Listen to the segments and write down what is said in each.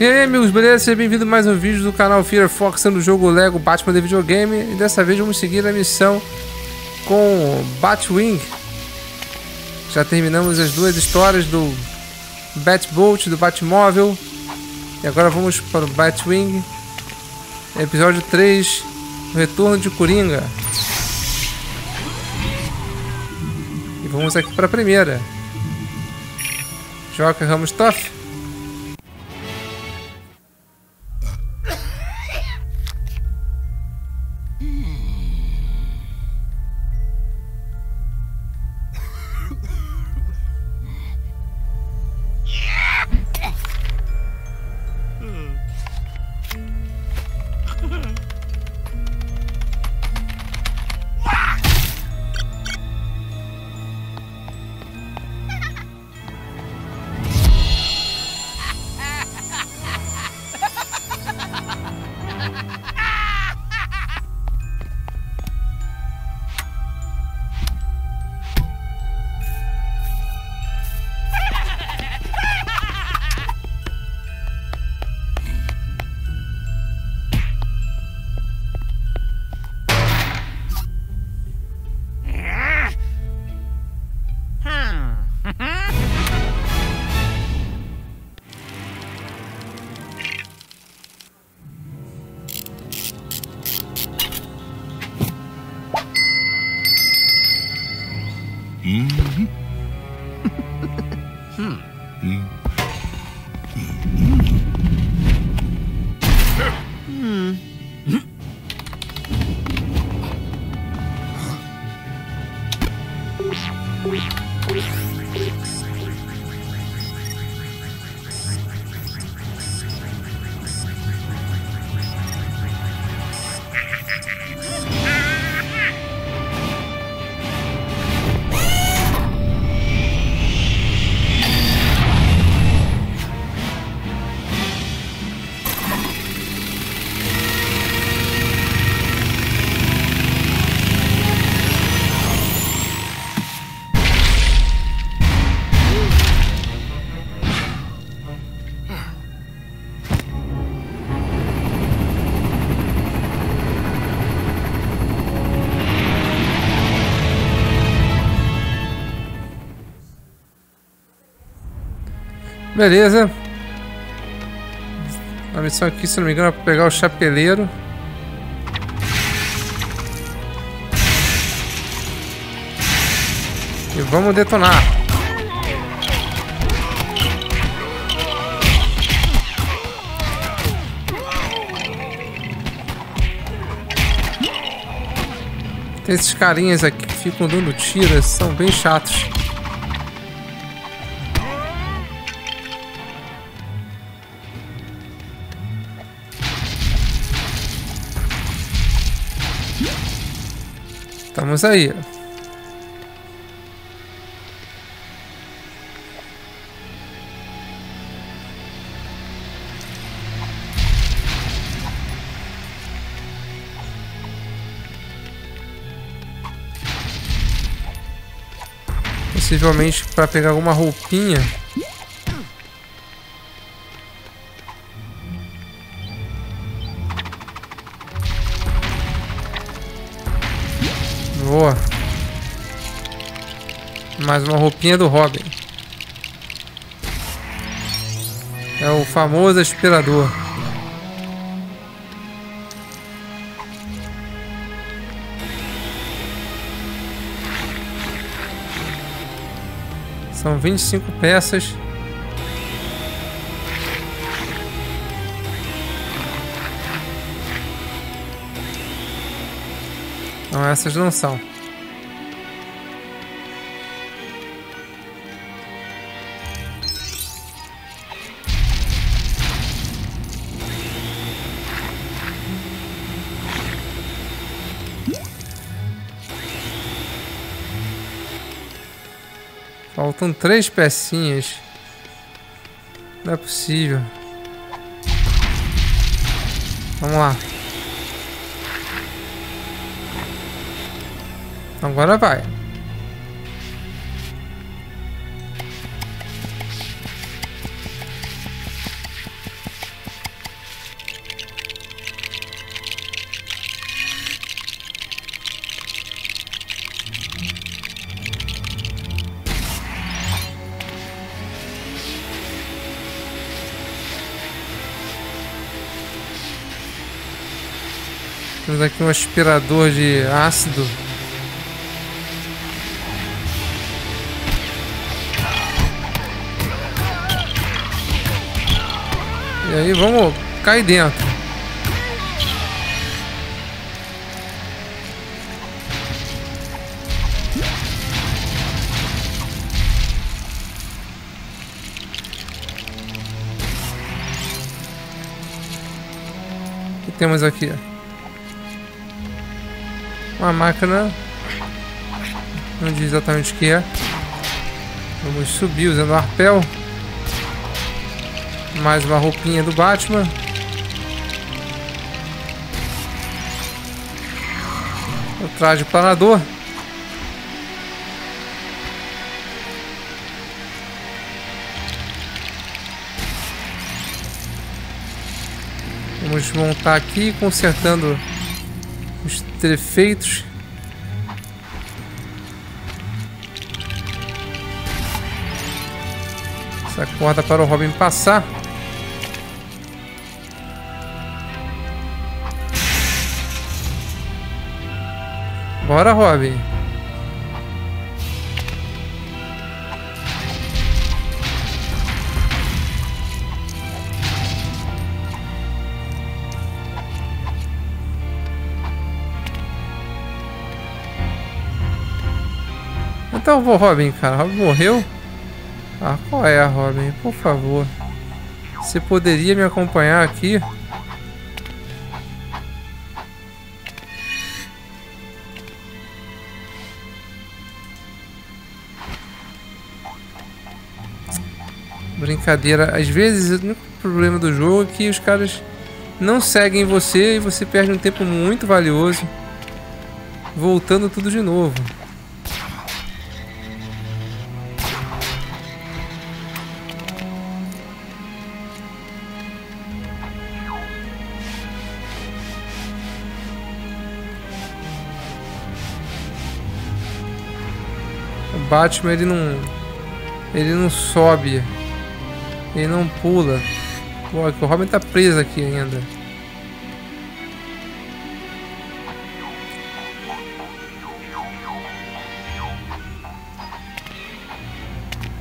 E aí amigos, beleza? Seja bem-vindo a mais um vídeo do canal Fear Fox no jogo Lego Batman de videogame. E dessa vez vamos seguir a missão com Batwing. Já terminamos as duas histórias do Batbolt, do Batmóvel. E agora vamos para o Batwing. Episódio 3, o Retorno de Coringa. E vamos aqui para a primeira. Joca Ramos Toff Beleza. A missão aqui, se não me engano, é pegar o chapeleiro. E vamos detonar. Tem esses carinhas aqui que ficam dando tiras, são bem chatos. Estamos aí. Possivelmente para pegar alguma roupinha. Boa. Mais uma roupinha do Robin. É o famoso aspirador. São 25 peças. Não, essas não são. Faltam três pecinhas. Não é possível. Vamos lá. Agora vai. Temos aqui um aspirador de ácido. E aí vamos cair dentro. O que temos aqui? Uma máquina. Não diz exatamente o que é. Vamos subir usando arpel. Mais uma roupinha do Batman. O traje planador. Vamos montar aqui, consertando os defeitos. Essa corda para o Robin passar. Bora, Robin. Então vou, Robin, cara. Robin morreu. Ah, qual é, Robin? Por favor. Você poderia me acompanhar aqui? Brincadeira. Às vezes, o único problema do jogo é que os caras não seguem você e você perde um tempo muito valioso voltando tudo de novo. O Batman ele não ele não sobe ele não pula. Pô, o Robin tá preso aqui ainda.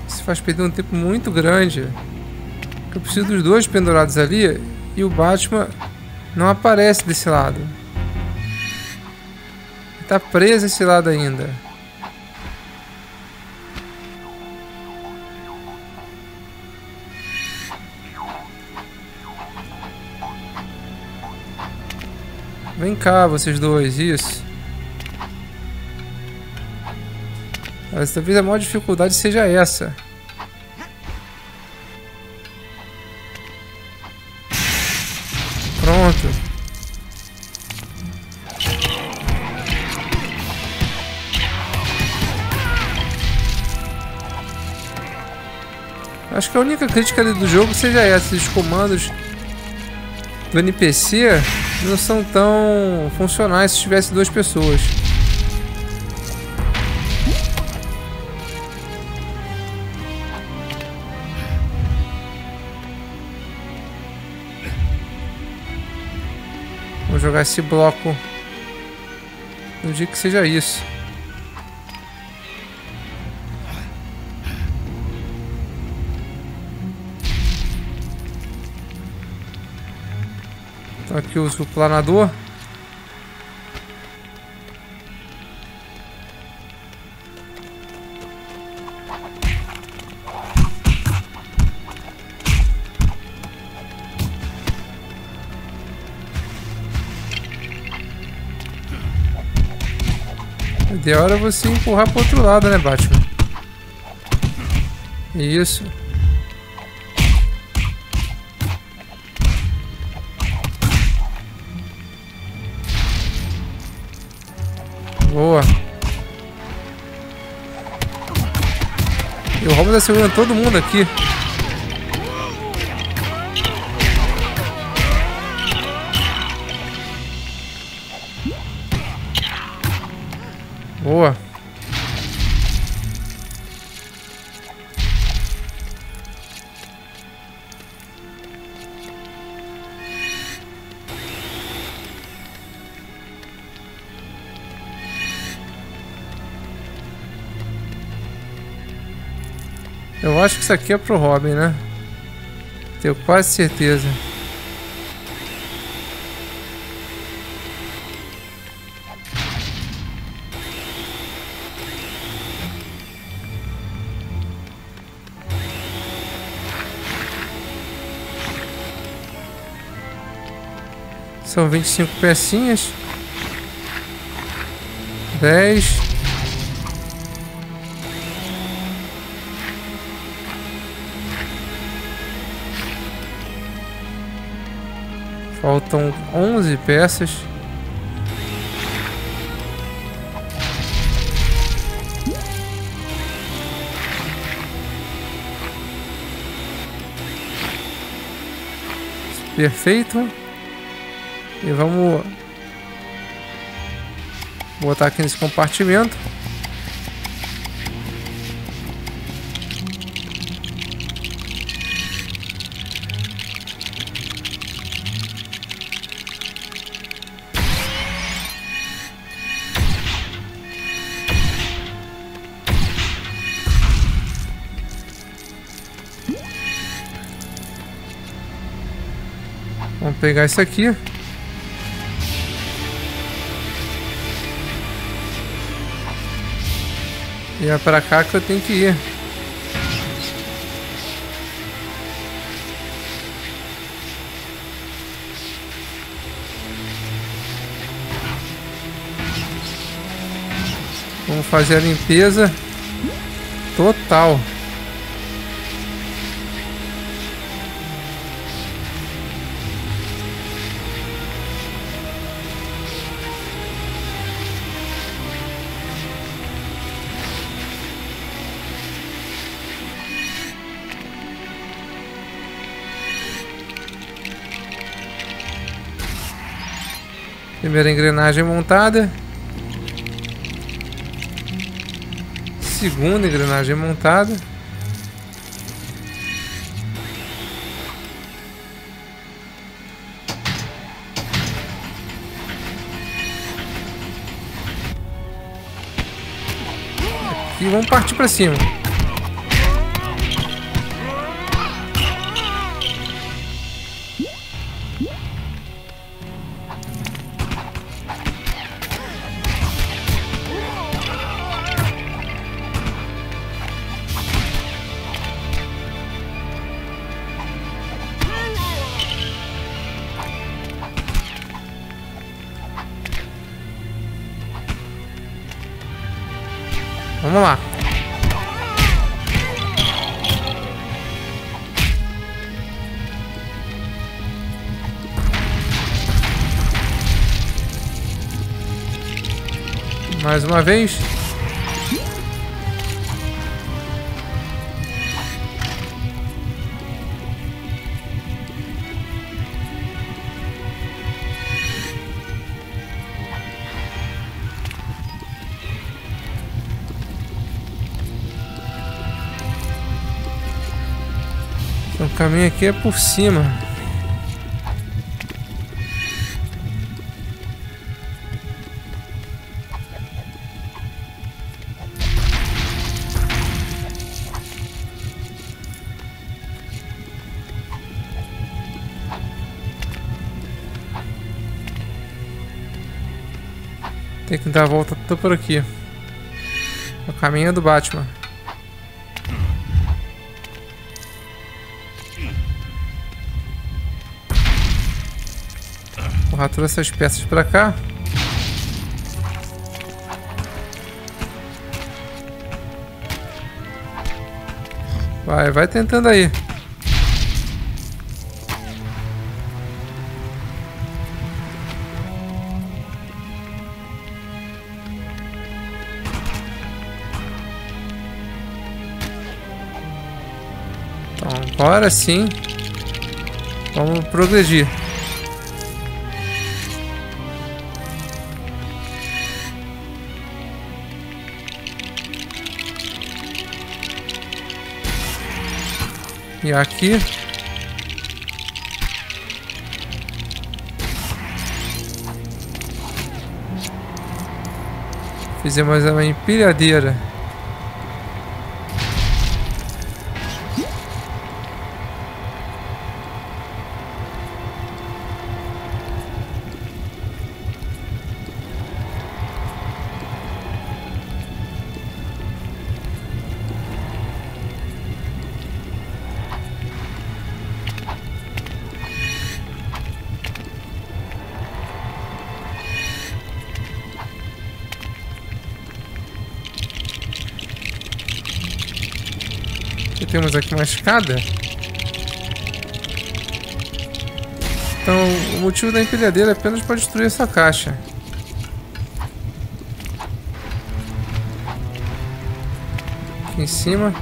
Isso faz perder um tempo muito grande. Eu preciso dos dois pendurados ali e o Batman não aparece desse lado. Ele tá preso esse lado ainda. Vem cá, vocês dois, isso. Mas talvez a maior dificuldade seja essa. Pronto. Acho que a única crítica do jogo seja essa, os comandos do NPC não são tão funcionais se tivesse duas pessoas. Vou jogar esse bloco no dia que seja isso. Aqui o planador. Ideal era você empurrar pro outro lado, né, Batman? Isso. Boa. E o Robin tá segurando todo mundo aqui. Eu acho que isso aqui é pro Robin, né? Tenho quase certeza. São vinte e cinco pecinhas. Dez. Faltam 11 peças. Perfeito. E vamos botar aqui nesse compartimento. Pegar isso aqui. E é pra cá que eu tenho que ir. Vamos fazer a limpeza total. Primeira engrenagem montada. Segunda engrenagem montada. E vamos partir para cima. Vamos lá. Mais uma vez. Caminho aqui é por cima. Tem que dar a volta toda por aqui. O caminho é do Batman. Empurrar todas essas peças para cá. Vai, vai tentando aí. Então, agora sim. Vamos progredir. E aqui. Fizemos uma empilhadeira. Escada. Então, o motivo da empilhadeira é apenas para destruir essa caixa. Aqui em cima.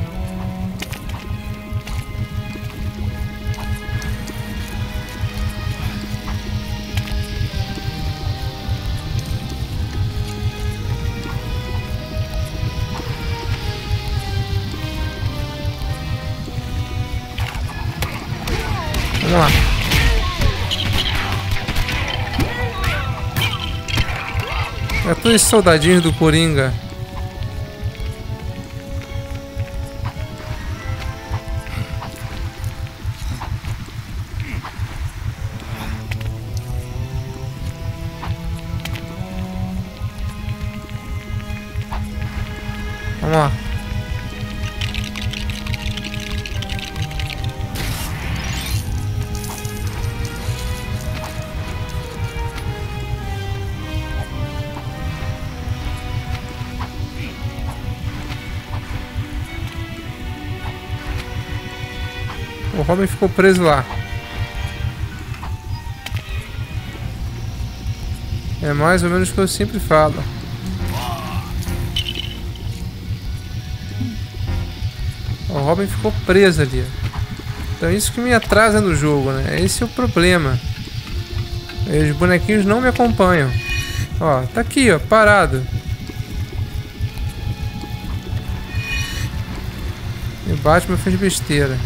Soldadinhos do Coringa. O Robin ficou preso lá. É mais ou menos o que eu sempre falo. O Robin ficou preso ali. Então isso que me atrasa no jogo, né? Esse é o problema. Os bonequinhos não me acompanham. Ó, tá aqui, ó, parado. E o Batman fez besteira.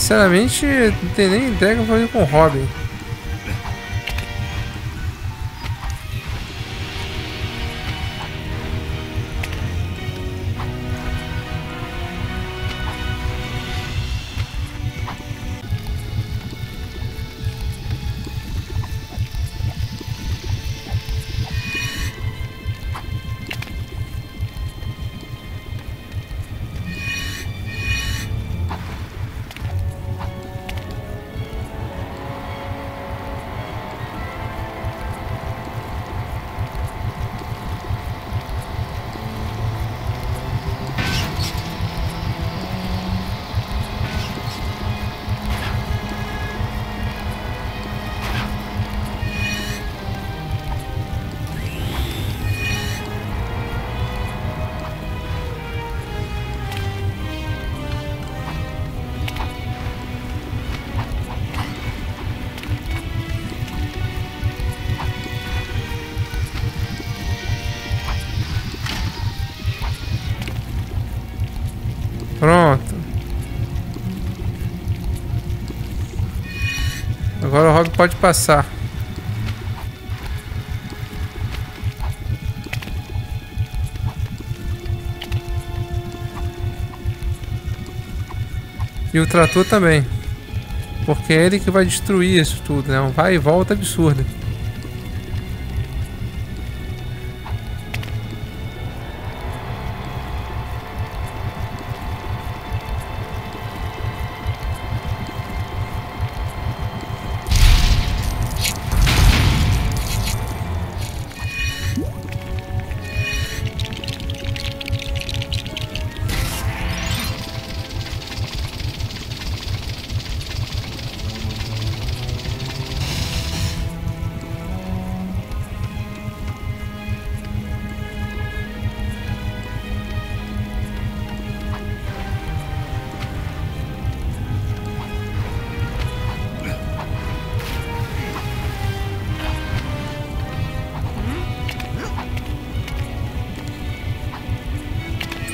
Sinceramente, não tem nem ideia que fazer com o Robin. Pode passar. E o trator também. Porque é ele que vai destruir isso tudo, né? Um vai e volta absurdo.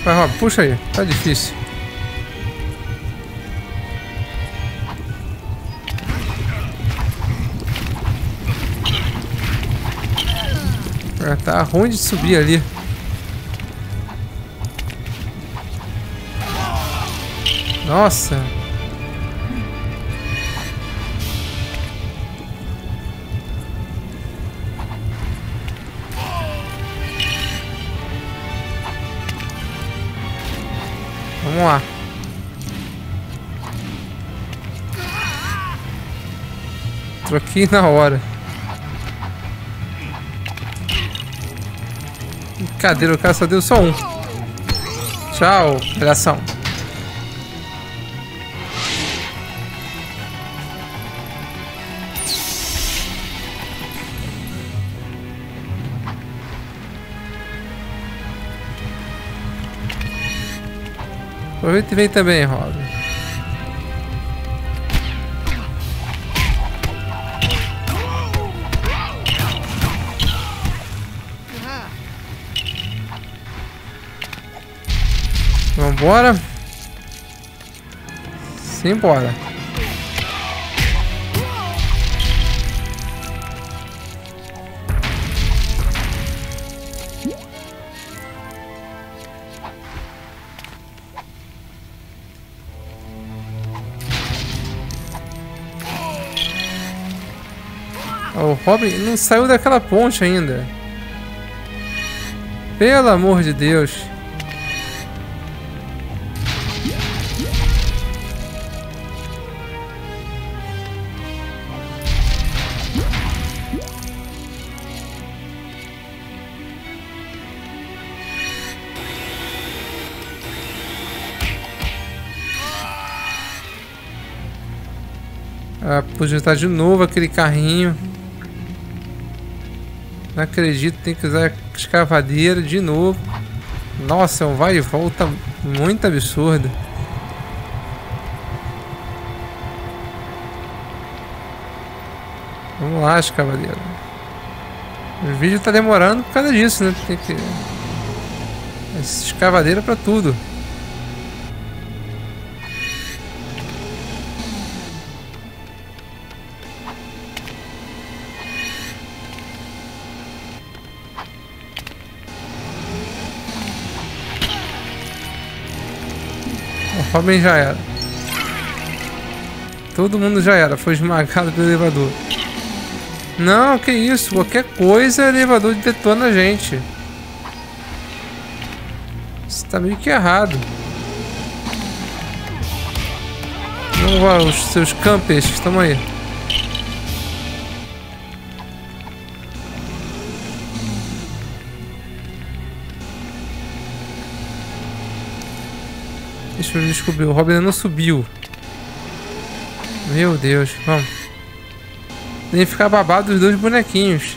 Vai, Rob, puxa aí. Tá difícil. É, tá ruim de subir ali. Nossa. Vamos lá. Troquei na hora. Brincadeira, o cara só deu só um. Tchau, reação. Aproveita e vem também, Robin. Vambora. Simbora. Robin não saiu daquela ponte ainda. Pelo amor de Deus. Ah, podia estar de novo aquele carrinho. Não acredito, tem que usar escavadeira de novo. Nossa, é um vai e volta muito absurdo. Vamos lá, escavadeira. O vídeo tá demorando por causa disso, né? Tem que... Escavadeira pra tudo. Robin já era. Todo mundo já era, foi esmagado pelo elevador. Não, que isso, qualquer coisa elevador detona a gente. Isso tá meio que errado. Vamos lá, os seus campers, estão aí. Eu descobrir. O Robin não subiu. Meu Deus. Vamos. Tem que ficar babado os dois bonequinhos.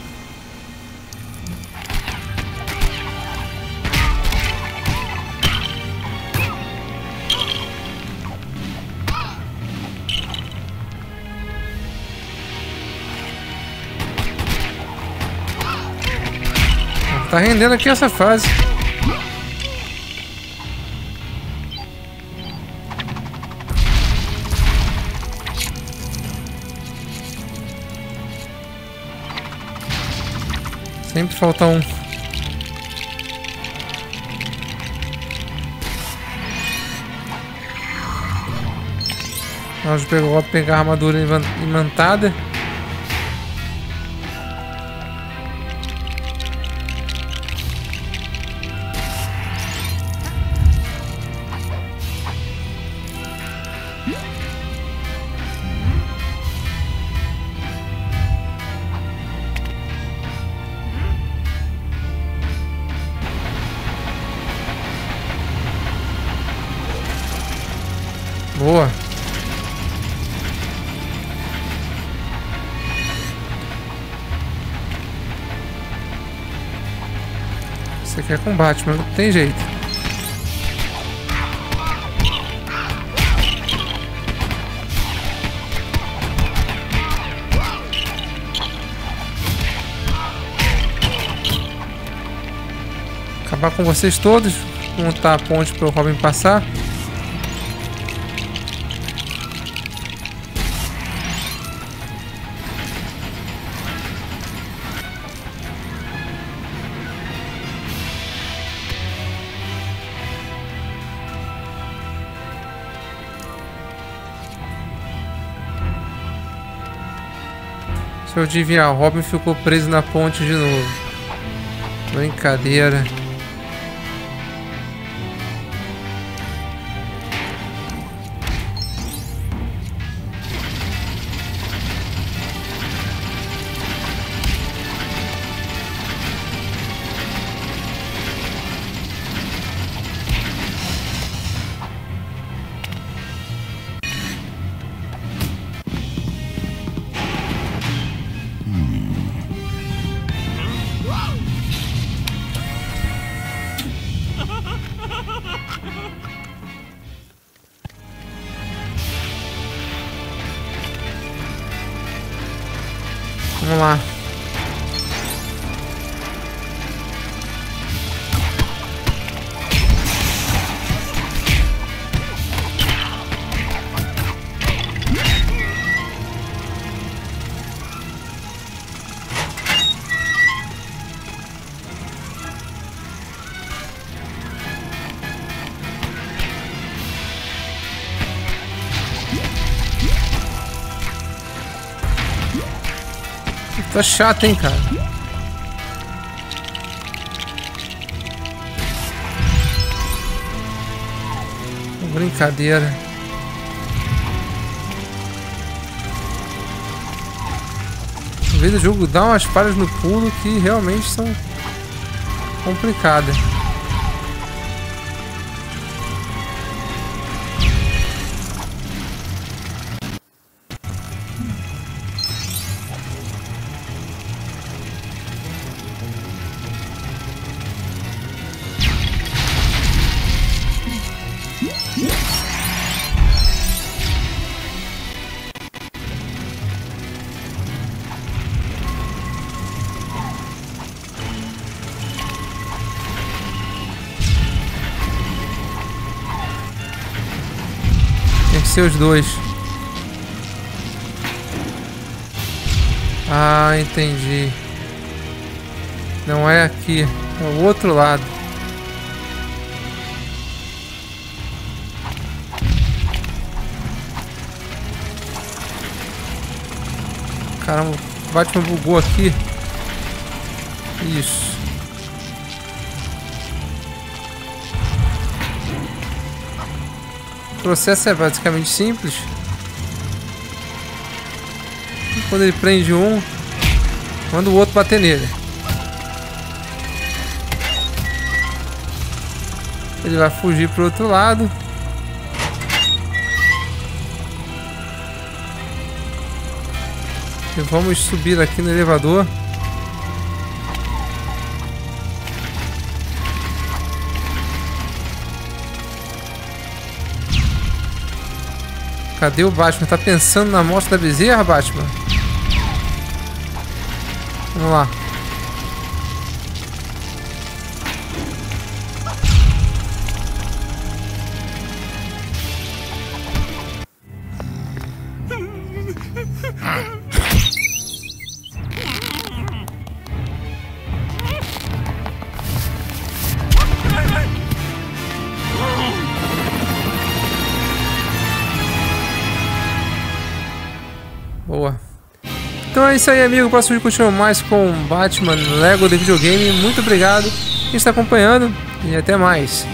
Tá rendendo aqui essa fase. Sempre falta um. Nós pegou pegar a armadura imantada. Combate, mas não tem jeito. Acabar com vocês todos. Montar a ponte para o Robin passar. Eu adivinhar, Robin ficou preso na ponte de novo. Brincadeira. Tá chato, hein, cara. Brincadeira. Às vezes o jogo dá umas falhas no pulo que realmente são complicadas. Os dois. Ah, entendi. Não é aqui, é o outro lado. Caramba, o Batman bugou aqui. Isso. Processo é basicamente simples. Quando ele prende um, manda o outro bater nele. Ele vai fugir pro outro lado. E vamos subir aqui no elevador. Cadê o Batman? Tá pensando na morte da bezerra, Batman? Vamos lá. É isso aí, amigo. Próximo vídeo continua mais com Batman Lego de videogame. Muito obrigado por estar acompanhando e até mais.